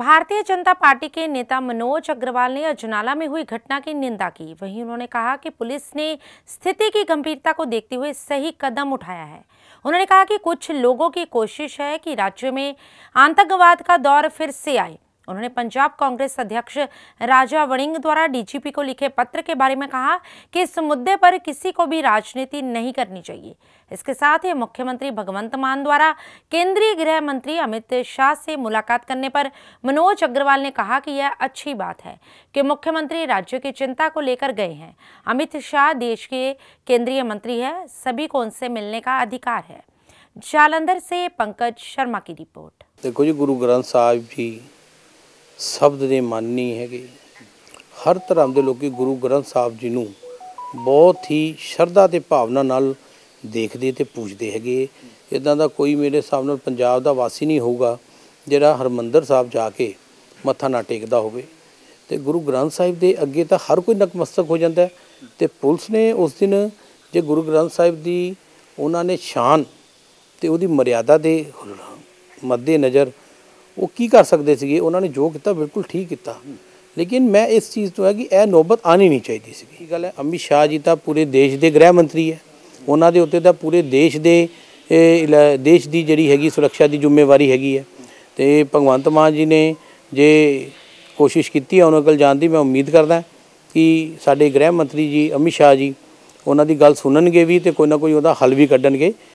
Bharatiya Janata party के नेता मनोज अग्रवाल ने अजनाला में हुई घटना की निंदा की। वहीं उन्होंने कहा कि पुलिस ने स्थिति की गंभीरता को देखते हुए सही कदम उठाया है। उन्होंने कहा कि कुछ लोगों की कोशिश है कि राज्य में आतंकवाद का दौर फिर से आए। उन्होंने पंजाब कांग्रेस अध्यक्ष राजा वणिंग द्वारा डीजीपी को लिखे पत्र के बारे में कहा कि इस मुद्दे पर किसी को भी राजनीति नहीं करनी चाहिए। इसके साथ ही मुख्यमंत्री भगवंत मान द्वारा केंद्रीय गृह मंत्री अमित शाह से मुलाकात करने पर मनोज अग्रवाल ने कहा कि यह अच्छी बात है कि मुख्यमंत्री राज्य की चिंता को लेकर गए हैं। अमित शाह देश के केंद्रीय मंत्री है, सभी को उनसे मिलने का अधिकार है। जालंधर से पंकज शर्मा की रिपोर्ट। देखो जी, गुरु ग्रंथ साहब जी ਸ਼ਬਦ ਦੇ ਮਾਨੀ ਹੈਗੇ। ਹਰ ਧਰਮ ਦੇ ਲੋਕੀ ਗੁਰੂ ਗ੍ਰੰਥ ਸਾਹਿਬ ਜੀ ਨੂੰ ਬਹੁਤ ਹੀ ਸ਼ਰਧਾ ਤੇ ਭਾਵਨਾ ਨਾਲ ਦੇਖਦੇ ਤੇ ਪੂਜਦੇ ਹੈਗੇ। ਇਦਾਂ ਦਾ ਕੋਈ ਮੇਰੇ ਹਿਸਾਬ ਨਾਲ ਪੰਜਾਬ ਦਾ ਵਾਸੀ ਨਹੀਂ ਹੋਊਗਾ, ਜਿਹੜਾ ਹਰਮੰਦਰ ਸਾਹਿਬ ਜਾ ਕੇ ਮੱਥਾ ਨਾ ਟੇਕਦਾ ਹੋਵੇ। ਤੇ ਗੁਰੂ ਗ੍ਰੰਥ ਸਾਹਿਬ ਦੇ ਅੱਗੇ ਤਾਂ ਹਰ ਕੋਈ ਨਤਮਸਤਕ ਹੋ ਜਾਂਦਾ ਹੈ। ਤੇ ਪੁਲਿਸ ਨੇ ਉਸ ਦਿਨ ਜੇ ਗੁਰੂ ਗ੍ਰੰਥ ਸਾਹਿਬ ਦੀ ਉਹਨਾਂ ਨੇ ਸ਼ਾਨ ਤੇ ਉਹਦੀ ਮਰਿਆਦਾ ਦੇ ਮੱਦੇ ਨਜ਼ਰ ਉਹ ਕੀ ਕਰ ਸਕਦੇ ਸੀਗੇ? ਉਹਨਾਂ ਨੇ ਜੋ ਕੀਤਾ, ਬਿਲਕੁਲ ਠੀਕ ਕੀਤਾ। ਲੇਕਿਨ ਮੈਂ ਇਸ ਚੀਜ਼ ਤੋਂ ਹੈ ਕਿ ਇਹ ਨੌਬਤ ਆਣੀ ਨਹੀਂ ਚਾਹੀਦੀ ਸੀ ਕੀ ਗੱਲ ਹੈ? ਅਮਿਤ ਸ਼ਾਹ ਜੀ ਤਾਂ ਪੂਰੇ ਦੇਸ਼ ਦੇ ਗ੍ਰਹਿ ਮੰਤਰੀ ਹੈ। ਉਹਨਾਂ ਦੇ ਉੱਤੇ ਤਾਂ ਪੂਰੇ ਦੇਸ਼ ਦੇ ਦੇਸ਼ ਦੀ ਜਿਹੜੀ ਹੈਗੀ ਸੁਰੱਖਿਆ ਦੀ ਜ਼ਿੰਮੇਵਾਰੀ ਹੈਗੀ ਹੈ। ਤੇ ਭਗਵੰਤ ਮਾਨ ਜੀ ਨੇ ਜੇ ਕੋਸ਼ਿਸ਼ ਕੀਤੀ ਹੈ ਉਹਨਾਂ ਕੋਲ ਜਾਣ ਦੀ, ਮੈਂ ਉਮੀਦ ਕਰਦਾ ਕਿ ਸਾਡੇ ਗ੍ਰਹਿ ਮੰਤਰੀ ਜੀ, ਅਮਿਤ ਸ਼ਾਹ ਜੀ, ਉਹਨਾਂ ਦੀ ਗੱਲ ਸੁਣਨਗੇ ਵੀ ਤੇ ਕੋਈ ਨਾ ਕੋਈ ਉਹਦਾ ਹੱਲ ਵੀ ਕੱਢਣਗੇ।